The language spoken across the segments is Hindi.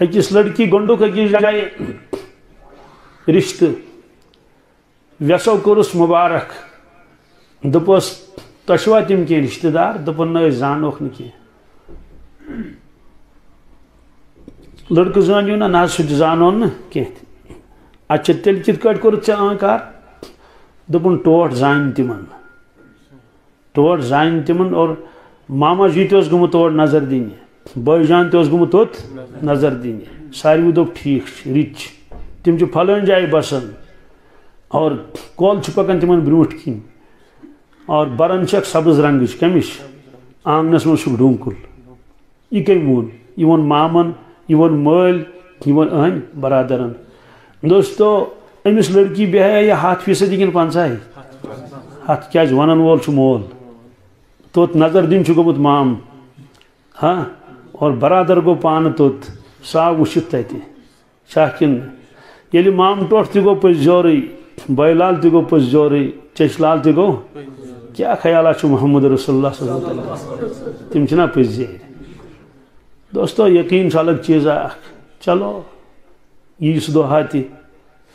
अकिस लड़की गोंडुक अकिस जाए, रिश्त, व्यसो कोरस मुबारक, दोपस तशवा तम कह रिश्तेदार, दोपन जानोक न लड़कि जानियो ना ना सह जानोन न कह अच्छा तेल कित कोर अहकार दोपन टोट जान तिमन। टोट जान तिमन और मामा जी तो गुमुत नज़र दिन जान तो गुमुत तोत नज़र दिन सारे दोप ठीक रिच तिम फलन जाए बसन और कल पकान तिमन ब्रोट किन और बरन सब्ज रंग कमिश आंगनस मन सह डूंकुल यह कम वोन यह वोन मामन यह वोन मल यह वोन अहन बरदरन दोस्तों अमिस लड़की बेहया यह हथ फ़ीसदी किन पंचाह हथ क्या वन वोल मोल तोत नज़र दिन गोमुत माम हाँ और बरादर गो पान तोत सा वुशित तति किन ये माम टोट तगो पज ज़ोर बैलाल तगो पज ज़ोर चशलाल तगो। क्या ख्याल मोहम्मद रसोल्ला तम पज जेर। दोस्तों यकीन अलग चीज़ चलो यीस दोहा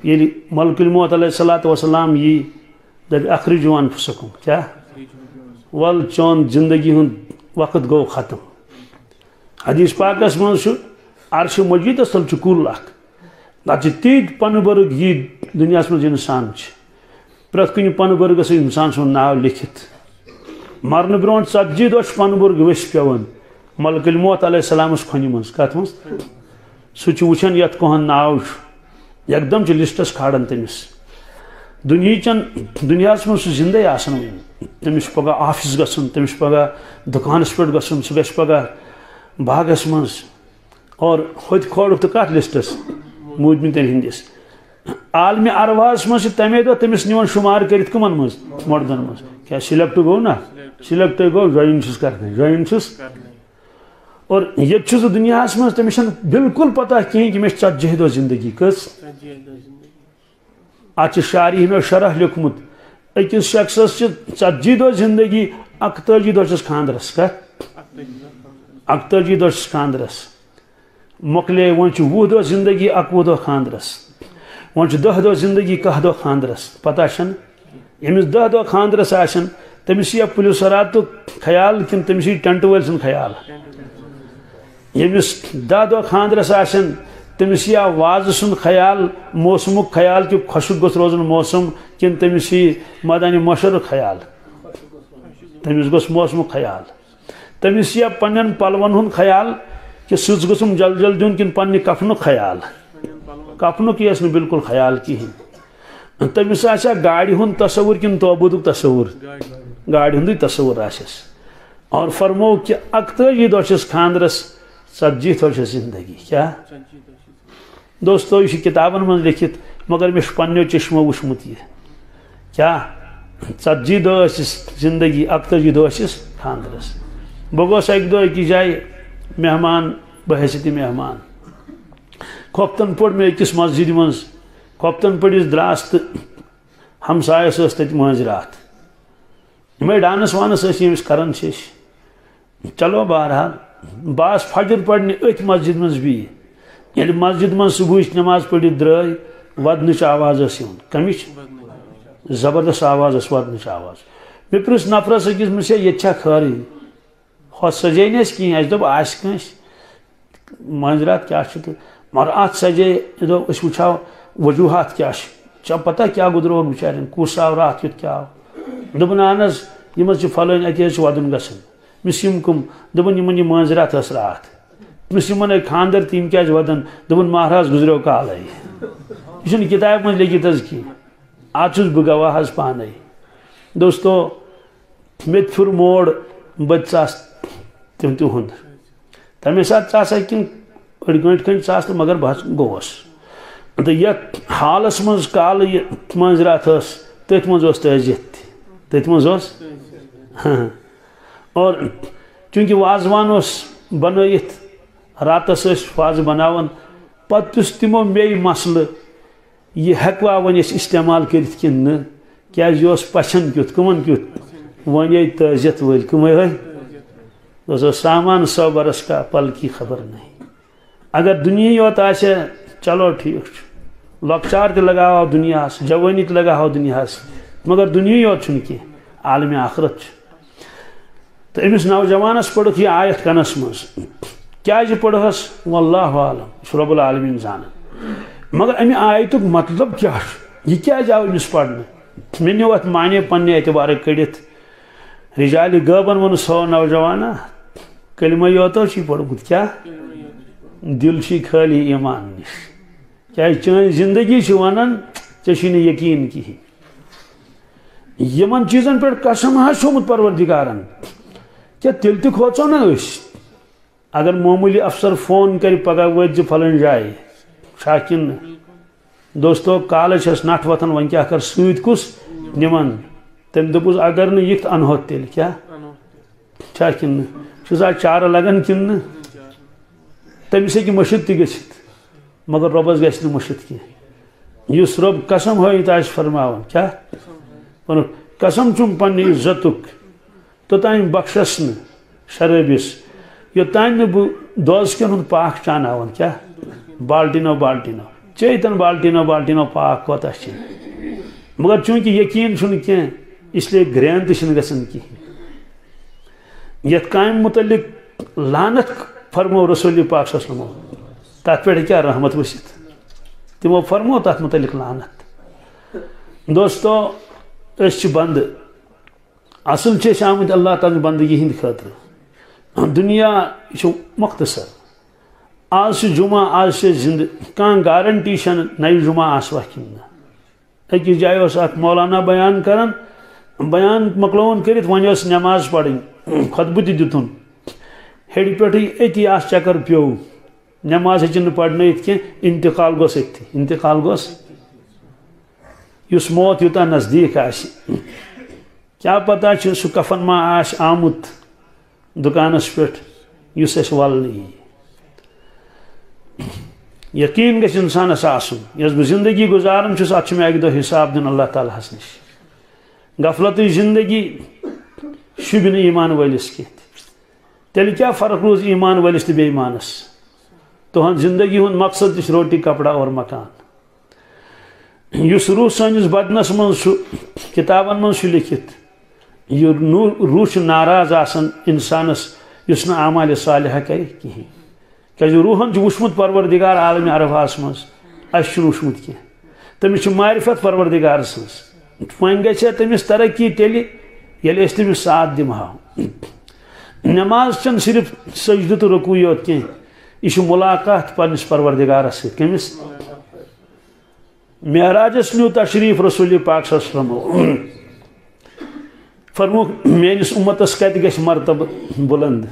ये मलकुल सलात वसलाम यी दप अखरिजु अनफुसकुम क्या? वल चौन ज़िंदगी हूँ वक्त गो ख़त्म। हदीस पाकस मज अरश मजीद सल कुल अत तीत पन बर्ग यी दुनिया मज इंसान प्रत कुन पन बर्ग इंसान सुन नाव लिखित मरन ब्रो ती दह पन बर्ग वस पेवन मलकल मोत अलैहिस्सलाम खोन मज कत मज सह वुचान ये कहन नाव एकदम लिस्टस खाड़न तमिस दुनियाचन दुनिया मज जिंदे बागस मज और तो कत लिस्टस मूदमितन हंदिस आलमी अरवास मज तमे दो तमिस निवन शुमार कर कमन मज मर्दन मज क्या सिलेक्ट गो ना सिलेक्ट गो ज्वाइन कर ज्वाइन और ये दुनिया मज तमिस बिल्कुल पता कहें कि मे चतजह दो ज़िंदगी कस अत शारी में शरह लिखमुत अकिस शख्स ती दह ज़िंदगी अकतजी दह खानदरस कत अकतजी दह खानदरस मोकले वो वह दह ज़िंदगी अकवु दह खानदरस वो दह दह ज़िंदगी कह दह खानदरस पता यमिस दह दह खानदरस आसन तमिस यह पुलिस ख्याल कि तमिस टेंट वल सुन ख्याल यमिस दह दह खानदरस आसन तमिस या वाज सुन ख्याल मौसम ख्याल कि खुशक गोस रोजन मौसम कि तमिस मदानी मशर ख्याल तमिस गोस मौसम ख्याल तमिस या पन्न पलवन हूँ ख्याल कि सज गसम जल जल दिन कि पन्ने कफन ख्याल। कफन यस बिल्कुल ख्याल कहें तमिस आ गाड़ हूँ तस्वुर कि तोबूद तस्वुर। गाड़ हूँ तस्वुर आस और फरमो कि अकतजी दह खानदरस सतजी थोड़ ज़िंदगी। क्या? दोस्तों यह किताबन मज लिखित, मगर मे पन्नो चश्मो वुचमुत यह क्या? ती दह ज़िंदगी अकतजी दह खानदरस बह गोस अक दह अकिस जाए मेहमान, बहसीत मेहमान। खोपतन पड़ मे अकिस मस्जिद मज खोपतन पड़िस द्रास तो हमसायस तत मज रात। यमे डानस वानस यमिस करान चलो बहरहाल, बास फजर पड़ने अथ मस्जिद मज भी ये मस्जिद मन सुबह नमाज़ पढ़ द्राय वदन आवाज़ कमिश ज़बरदस्त आवाज़ वदन आवाज़। मे पृस नफरस अकिस मे ये खरी। सजे कहें अस दोप आस मंजरात क्या मगर अत सजे वो वजूहत क्या चा पता क्या गुजरो बिचार कुस आव रात युत क्या आव दोपन अहन फलान अत वदन मिस कम दोपन मंजरात रात मुसलमान खानदर तीन क्या यह तम तुंद तमें अड़ गंट खंड चा मगर बह गोस तो ये हालस मज काल मंज रात तथ मज तजियत तथ मज और चूँकि वाजवान बनत रातस फाज बनावन पतुस तिमो मे मसल यह हेकवा वन इस्तेमाल कर क्या पछन क्युत कमन क्युत वन तजियत वल कम दोस्तों सामान सौ बरस का पल की खबर नहीं। अगर दुनिया योत आसे चलो ठीक। लकचार त लगाओ दुनिया जवानी त लगाओ दुनिया मगर दुनिया योत कह आलम आखरत। तो अमिस नौजवानस पढ़ यह आयत कनस मज क्या पढ़स वल्लाह आलम। रबुल आलमीन जान। मगर अमि आयत मतलब क्या? यह क्या आव अमिस पढ़ने? मे नो अत माने, पन्ने एतबार कड़ित रिजाल गबन वन सो नौजवाना कलमा योतो पढ़मुत क्या? दिल खाली ईमान नश। क्या चान ज़िंदगी वन ऐ यकीन कहें यमन चीजन पे कसम होमुत परवरदिगारन क्या तिल तो खोचो ना अगर मामूली अफसर फ़ोन कर पगह वो फलन जाए शाकिन दोस्तों काल नट वथन वन क्या कर सूद कुस? निमन तम दोपुस अगर न यिथ अनहो तेल क्या शाकिन चार लगन किन तमिस हे मशिद त मगर रबस गि मशिद कह रब कसम हयत आज फरमावन क्या? वन कसम चुम इज्जतुक। तोतान बख्शस न शराबिस योतान दोज कन पाक चानावन क्या? बाल्टिनो बाल्टिनो चेतन बाल्टिनो बाल्टिनो पाक कोता मगर चूँकि यकीन कह इसलिए ग्रैन गि यथ काम मुतलिक लानत फरमो रसूल पाक सलमो तथ पे क्या? रहमत वसित तमो फरमो तथ मुतलिक लानत। दोस्तों बंद। असल आम अल्लाह ताल बंदगी हंद खतर। दुनिया मुख्तसर। आज जुमा, आज जिंद। कह गारंटी नई जुमा आसवा कि अकिस जाए मौलाना बयान कर बयान मकलोन कर वन नमाज़ पढ़। खुतब तुन हेड़ पे अति आस चक्कर प्यो। नमाज़ हेचन पढ़न कह इंतकाल गोस इंतकाल गोस मौत यूत नज़दीक आ क्या पता सह कफन मा आमुत। दुकानस पे वल यकीन गस इंसानस यस बह ज़िंदगी गुजारान अत मे अक हिसाब दिन अल्लाह ताला नश गफलत ज़िंदगी शुभ ईमान वलिस कह तेल क्या फ़र्क रोज ईमान वलिस तो बेईमानस तुहद ज़िंदगी हूँ मकसद रोटी कपड़ा और मकान रूह सैनिस बदनस मन किताबन मन लिखित यह रूह नाराज़ आसान इंसानस इस आमाल सालह कर कहें क्या रूहन वुचमुत परवरदिगार आलम अरफास मज अस वुचमुत कह तमिस मारिफत परवरदिगार सज वन ग तमिस साथ दिमह नमाज़ चन सिर्फ़ सजद तो रकू परवरदिगार समिस महराजस न्यू तशरीफ़ रसूल पाक सलमो फरमुख मेनिस उम्मतस कत गश मरतब बुलंद।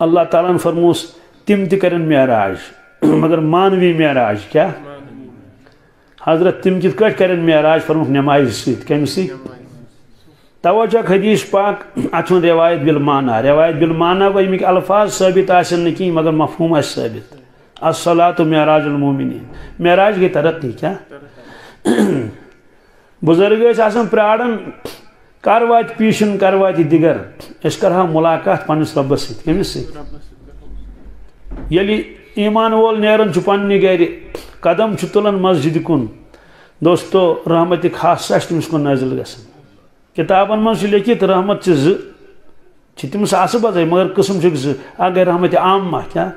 अल्लाह ताला फरमोस तिम तन महराज। मगर मानवी महराज क्या? हज़रत तिम कित कर महराज फरमुख नमाज़ सम तवज हदीस पाक अचुन रिवायत बिल माना रिवायत बिल माना गो अमिक अल्फाज साबित कहीं मगर मफहूम साबित असला तो महराज मोमिन महराज गई तरक्की क्या बुज़ुर्ग प्राड़न कर वा पीशन कर वा दिगर अस कर मुलाकात पन्नस रबस समिस ईमान वोल नेरन पन्ने गर कदम तुलान मस्जिद कुन दोस्तों रहमत खास तमिस कुन नाजिल ग किताबन मज लिखित रहमत तम सास बजे मगर कस्म ज अगर रहमत आम क्या?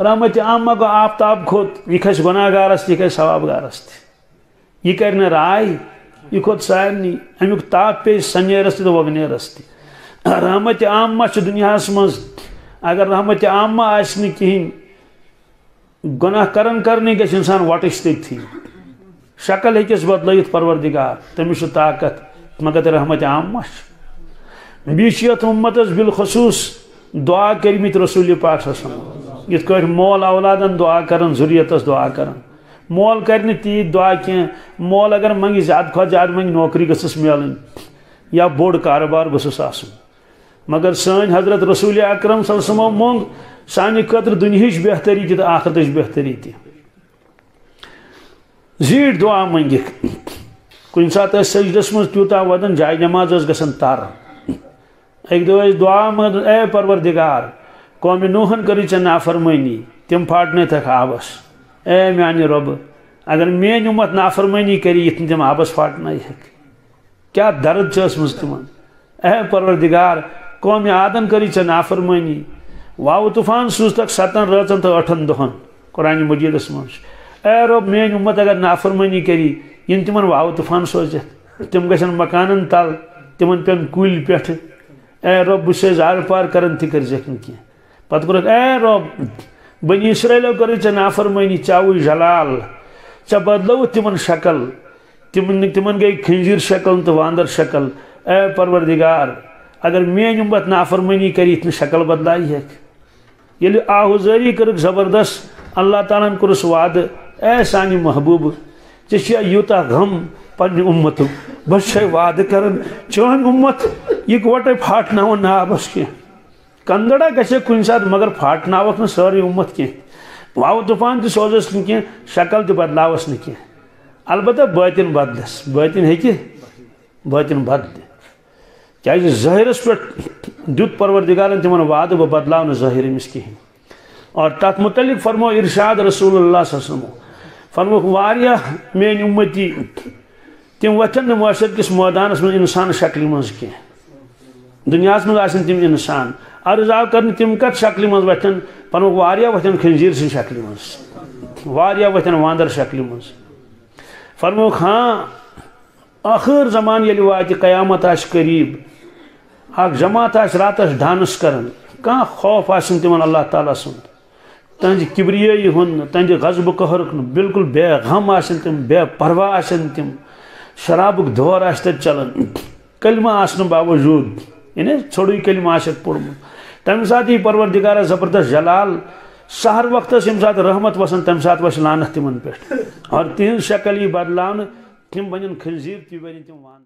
रहमत आम गो आफ्ताब खोत यह खस गुनागारस यह खस सवाबगारस तह यह कर राय यह खोत सारे अमुक ताप पे सनेरस तो वगनेरस तह रहमत आमा दुनिया मज अगर रहमत आमा कहें गुनाह करन करने गि इंसान वटस तथी शक्ल हेस बदल परवरदिगार तमिस ताकत। मगर रहमत आमा बीच उम्मत बिलखसूस दुआ करमित रसूल पाक इत मोल औलादन दुआ कर जुरियत दुआ कर मोल कर तीत दुआ कह मोल अगर मंग ज़्यादा खुद ज़्यादा मंग नौकरी गस मिलन या बोड़ कारोबार गस मगर सन हज़रत रसूल अक्रम सलसमो मोंग सान खतर दुनिया बेहतरी तो आखरत बेहतरी त जीट दुआ मंग कुन सात सजदस मज तूता वदन जाय नमाज़ गसन तर। एक दो दुआ मंग ए परवरदिगार, कौम नूहन करी चे नाफरमानी तिम फाटन थक आबस। ए मानी रब, अगर मेन उम्मत नाफरमानी करी ये तम आबस फाटन हेक। क्या दर्द तिम ए परवरदिगार, कौम आदन करी चे नाफरमानी वाव तूफ़ान सूज तक सतन रचन तो अठन दहन, कुरान मजीदस मज ए रब, मेन उम्मत अगर नाफरमानी करी इन तिम वाव तूफ़ान सोचित तिम गन मकान तल तिम पे कुल पे ए रब बस आर पार कर तक कह पत ए रब, बनी इसराइलो कर नाफरमानी चाव जलाल। चे बदलो तिम शक्ल। तिम तिम गई खंजीर शक्ल तो वांदर शक्ल। ए परवरदिगार, अगर मेन उम्मत नाफरमानी कर शक्ल बदलाई हेक ये आहुजारी कर ज़बरदस्त, अल्लाह ताला कोरस वाद ए सान महबूब। ऐ यूता गम पन्न उम्मत बस वाद कर चन उम्मत इकवटे फाटन नाबस कह कंदड़ा गे कुन सात मगर फाटनवक न सारी उम्मत कह वाव तूफ़ान तो सोजस कह शक्ल तो बदलावस न कह अलबत् बातिन बदलस। बातिन हे बातिन बदल। क्या ज़ाहिरस पे दुत परवरदिगारन तिमन वाद बह बदलाव ज़ाहिर अमिस और तथ मुतलिक फरमो इरशाद रसूल फरमो वारिया मेन उम्मती तिम वथन मुशर किस मैदानस में इंसान शक्ल मज कह दुनिया मज तिम इंसान अर्ज़ आव कर तिम कत शक्ल मज वथन पनो वारिया वथन खंजीर सी शक्ल मज वारिया वथन वांदर शक्ल मज फरमो हाँ आखिर जमान ये वात कयामत आ करीब अख जमात रात डांस कर कह खौफ तिमन अल्लाह ताला सुन तहज किब्रियाई हुन तहज गजब कहर बिल्कुल बेगम तम, बेपरवाह तम। शराबुक दौर आ चलान। कलमा आसन बावजूद यानी छोड़ू कलमा आ पोर्मुत तम सात यह परवरदिगार ज़बरदस्त जलाल सहर वक्त यम सात रहमत वसन तम सात वस लानत तिमन पे और तिहन शक्ल यह बदलान तिम बन खंजीर ती बन तिम वान